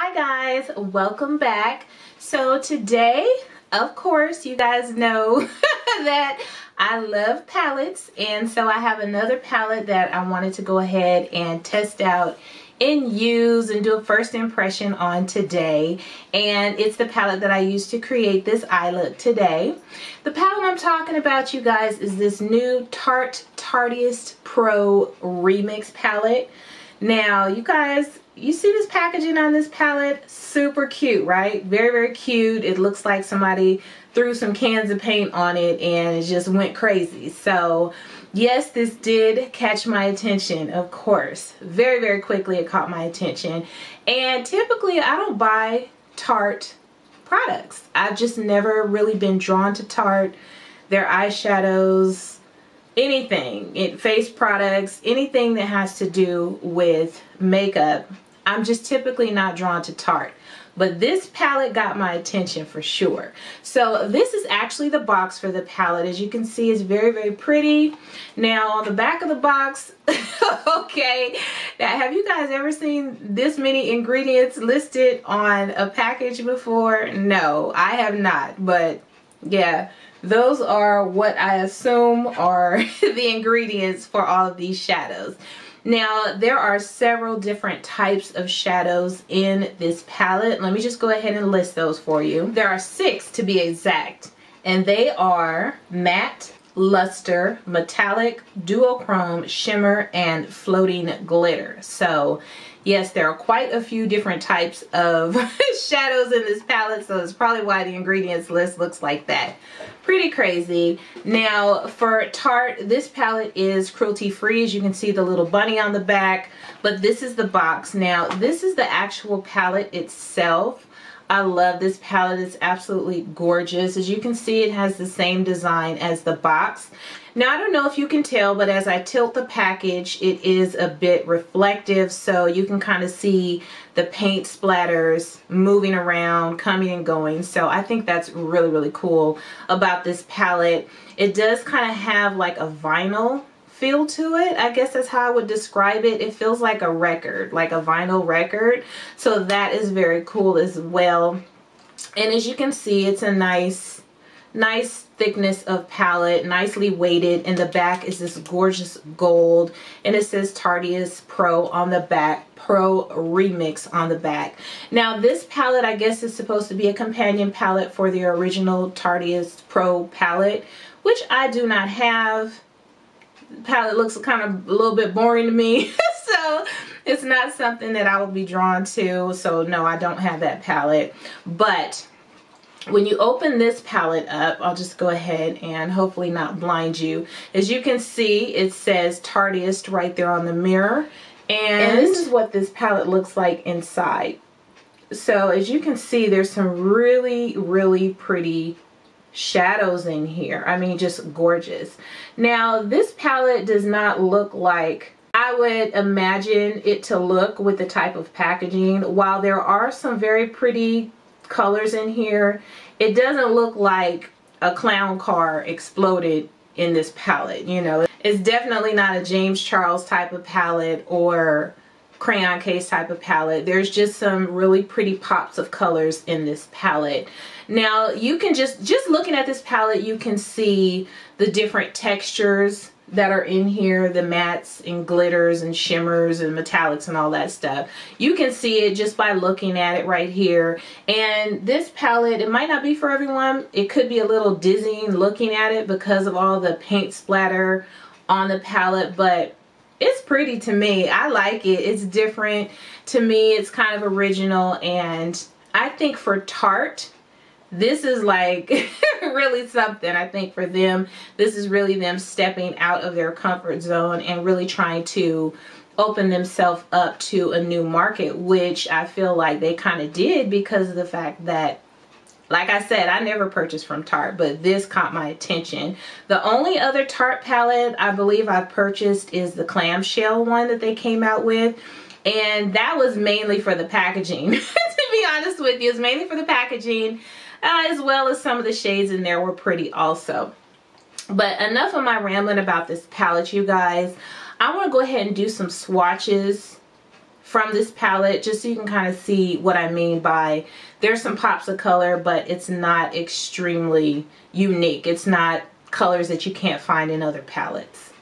Hi guys, welcome back. So today, of course, you guys know that I love palettes and so I have another palette that I wanted to go ahead and test out and use and do a first impression on today and it's the palette that I used to create this eye look today. The palette I'm talking about you guys is this new Tarte Tarteist Pro Remix palette. Now you guys you see this packaging on this palette? Super cute right? Very very cute. It looks like somebody threw some cans of paint on it and it just went crazy. So yes this did catch my attention of course. Very very quickly it caught my attention. And typically I don't buy Tarte products. I've just never really been drawn to Tarte their eyeshadows anything it face products anything that has to do with makeup I'm just typically not drawn to Tarte. But this palette got my attention for sure. So this is actually the box for the palette. As you can see, it's very, very pretty. Now on the back of the box, okay, now have you guys ever seen this many ingredients listed on a package before? No, I have not. But yeah, those are what I assume are the ingredients for all of these shadows. Now, there are several different types of shadows in this palette. Let me just go ahead and list those for you. There are six to be exact, and they are matte, luster, metallic, duochrome, shimmer, and floating glitter. So yes, there are quite a few different types of shadows in this palette, so that's probably why the ingredients list looks like that. Pretty crazy. Now, for Tarte, this palette is cruelty-free. As you can see, the little bunny on the back, but this is the box. Now, this is the actual palette itself. I love this palette. It's absolutely gorgeous. As you can see, it has the same design as the box. Now, I don't know if you can tell, but as I tilt the package, it is a bit reflective, so you can kind of see the paint splatters moving around, coming and going. So I think that's really, really cool about this palette. It does kind of have like a vinyl feel to it. I guess that's how I would describe it. It feels like a record, like a vinyl record. So that is very cool as well. And as you can see, it's a nice, nice thickness of palette, nicely weighted. In the back is this gorgeous gold. And it says Tarteist Pro on the back, Pro Remix on the back. Now this palette, I guess is supposed to be a companion palette for the original Tarteist Pro palette, which I do not have palette looks kind of a little bit boring to me. so it's not something that I would be drawn to. So no, I don't have that palette. But when you open this palette up, I'll just go ahead and hopefully not blind you. As you can see, it says Tarteist right there on the mirror. And, and this is what this palette looks like inside. So as you can see, there's some really, really pretty shadows in here. I mean, just gorgeous. Now, this palette does not look like I would imagine it to look with the type of packaging. While there are some very pretty colors in here, it doesn't look like a clown car exploded in this palette. You know, it's definitely not a James Charles type of palette or crayon case type of palette. There's just some really pretty pops of colors in this palette. Now you can just, just looking at this palette, you can see the different textures that are in here, the mattes and glitters and shimmers and metallics and all that stuff. You can see it just by looking at it right here. And this palette, it might not be for everyone. It could be a little dizzying looking at it because of all the paint splatter on the palette, but it's pretty to me. I like it. It's different. To me, it's kind of original. And I think for Tarte, this is like really something. I think for them, this is really them stepping out of their comfort zone and really trying to open themselves up to a new market, which I feel like they kind of did because of the fact that like I said, I never purchased from Tarte, but this caught my attention. The only other Tarte palette I believe I purchased is the clamshell one that they came out with. And that was mainly for the packaging. to be honest with you, it's mainly for the packaging, uh, as well as some of the shades in there were pretty also. But enough of my rambling about this palette, you guys. I want to go ahead and do some swatches from this palette just so you can kind of see what I mean by there's some pops of color but it's not extremely unique. It's not colors that you can't find in other palettes.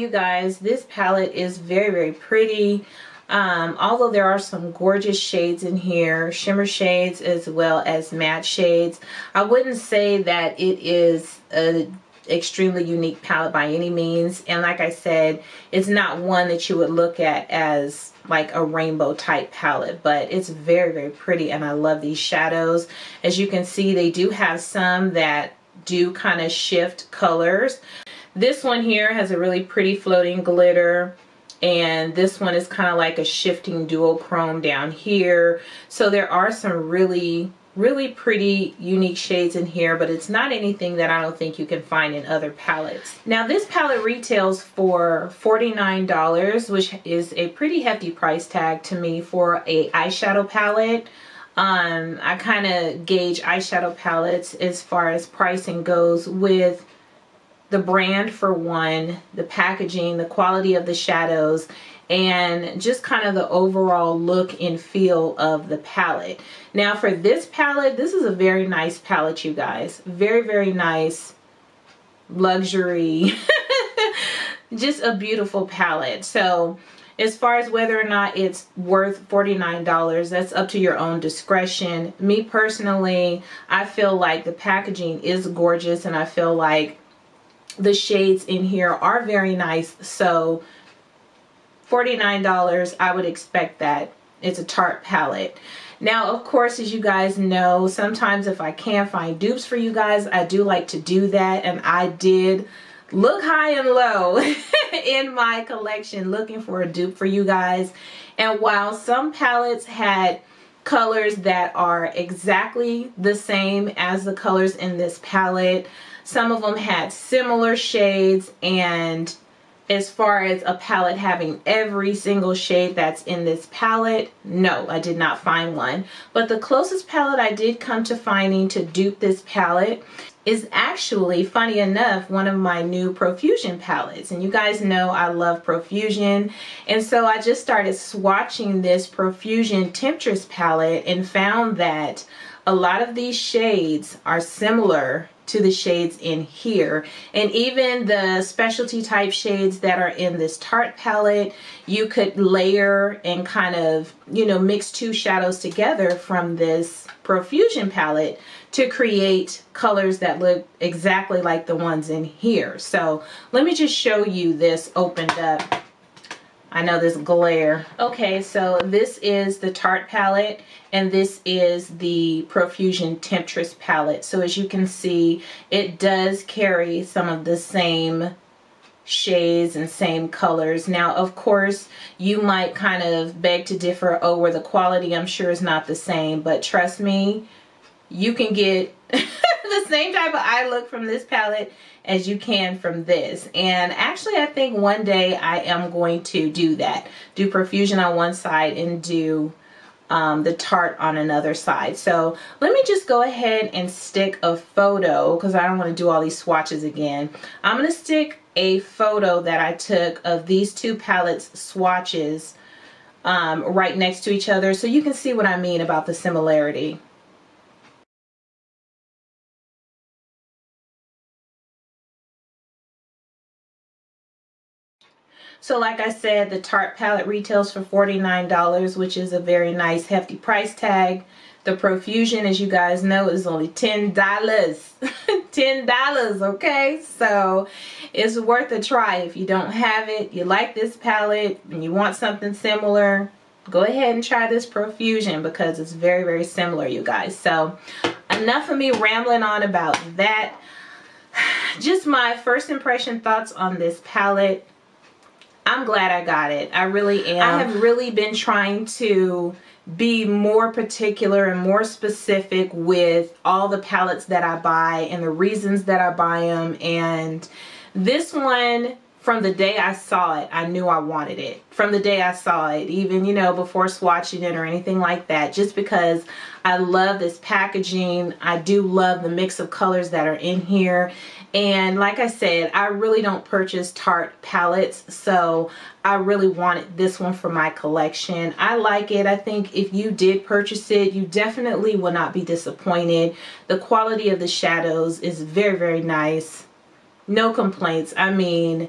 You guys, this palette is very, very pretty. Um, although there are some gorgeous shades in here, shimmer shades as well as matte shades. I wouldn't say that it is a extremely unique palette by any means. And like I said, it's not one that you would look at as like a rainbow type palette, but it's very, very pretty. And I love these shadows. As you can see, they do have some that do kind of shift colors. This one here has a really pretty floating glitter and this one is kind of like a shifting duochrome down here. So there are some really really pretty unique shades in here but it's not anything that I don't think you can find in other palettes. Now this palette retails for $49 which is a pretty hefty price tag to me for a eyeshadow palette. Um, I kind of gauge eyeshadow palettes as far as pricing goes with the brand for one, the packaging, the quality of the shadows, and just kind of the overall look and feel of the palette. Now for this palette, this is a very nice palette, you guys. Very, very nice luxury. just a beautiful palette. So as far as whether or not it's worth $49, that's up to your own discretion. Me personally, I feel like the packaging is gorgeous and I feel like the shades in here are very nice. So $49, I would expect that. It's a Tarte palette. Now, of course, as you guys know, sometimes if I can find dupes for you guys, I do like to do that. And I did look high and low in my collection looking for a dupe for you guys. And while some palettes had colors that are exactly the same as the colors in this palette, some of them had similar shades and as far as a palette having every single shade that's in this palette, no, I did not find one. But the closest palette I did come to finding to dupe this palette is actually, funny enough, one of my new Profusion palettes. And you guys know I love Profusion. And so I just started swatching this Profusion Temptress palette and found that a lot of these shades are similar to the shades in here and even the specialty type shades that are in this Tarte palette you could layer and kind of you know mix two shadows together from this profusion palette to create colors that look exactly like the ones in here so let me just show you this opened up I know this glare. Okay, so this is the Tarte palette and this is the Profusion Temptress palette. So as you can see, it does carry some of the same shades and same colors. Now, of course, you might kind of beg to differ, where the quality I'm sure is not the same, but trust me, you can get the same type of eye look from this palette as you can from this. And actually, I think one day I am going to do that. Do Profusion on one side and do um, the Tarte on another side. So let me just go ahead and stick a photo because I don't want to do all these swatches again. I'm going to stick a photo that I took of these two palettes swatches um, right next to each other so you can see what I mean about the similarity. So like I said, the Tarte palette retails for $49, which is a very nice hefty price tag. The Profusion, as you guys know, is only $10. $10, okay? So it's worth a try. If you don't have it, you like this palette, and you want something similar, go ahead and try this Profusion because it's very, very similar, you guys. So enough of me rambling on about that. Just my first impression thoughts on this palette I'm glad I got it. I really am. I have really been trying to be more particular and more specific with all the palettes that I buy and the reasons that I buy them and this one from the day I saw it, I knew I wanted it. From the day I saw it, even, you know, before swatching it or anything like that, just because I love this packaging. I do love the mix of colors that are in here. And like I said, I really don't purchase Tarte palettes, so I really wanted this one for my collection. I like it. I think if you did purchase it, you definitely will not be disappointed. The quality of the shadows is very, very nice. No complaints. I mean,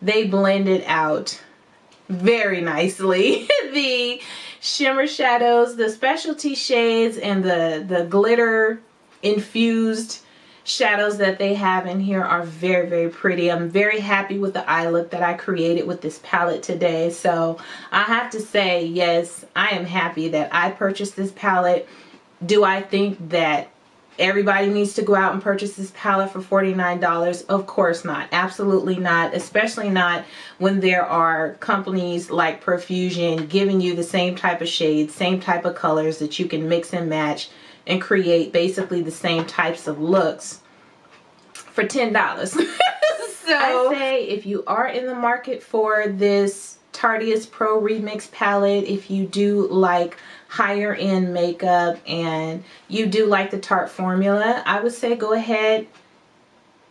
they blended out very nicely. the shimmer shadows, the specialty shades, and the, the glitter infused shadows that they have in here are very very pretty. I'm very happy with the eye look that i created with this palette today. So i have to say yes i am happy that i purchased this palette. Do i think that everybody needs to go out and purchase this palette for $49 of course not. Absolutely not. Especially not when there are companies like Profusion giving you the same type of shades same type of colors that you can mix and match and create basically the same types of looks for $10 so I say if you are in the market for this Tarteist Pro Remix palette if you do like higher end makeup and you do like the Tarte formula, I would say go ahead,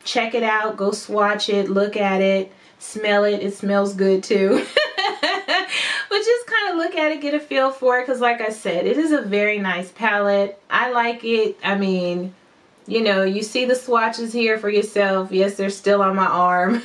check it out, go swatch it, look at it, smell it. It smells good too. look at it, get a feel for it because like I said, it is a very nice palette. I like it. I mean, you know, you see the swatches here for yourself. Yes, they're still on my arm.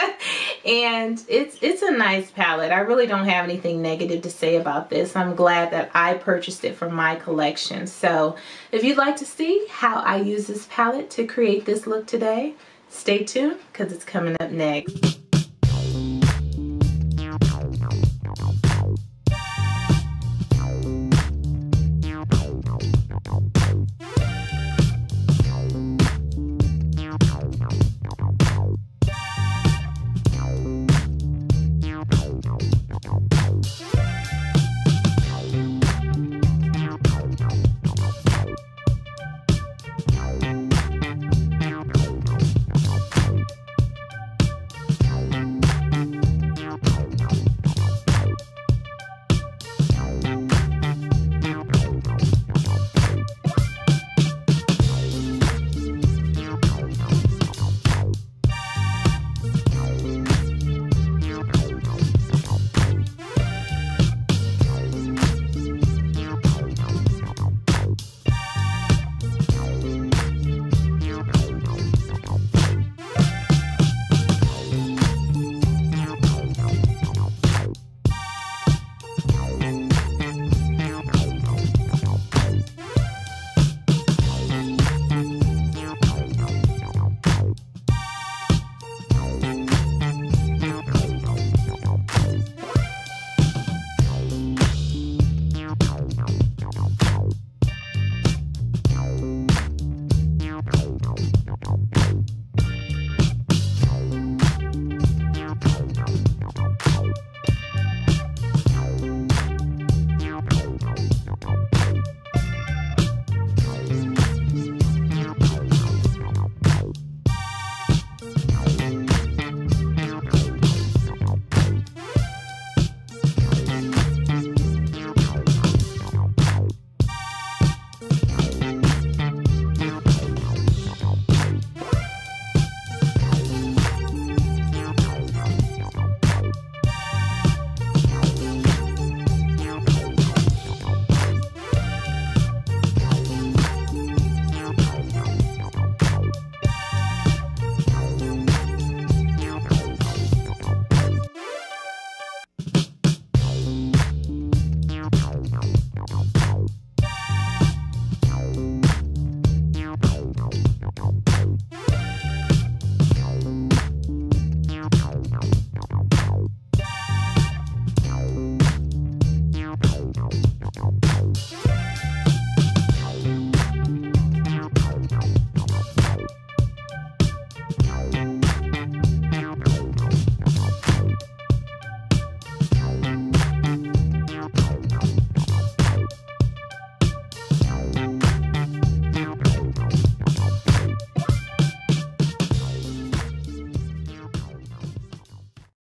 and it's it's a nice palette. I really don't have anything negative to say about this. I'm glad that I purchased it for my collection. So if you'd like to see how I use this palette to create this look today, stay tuned because it's coming up next.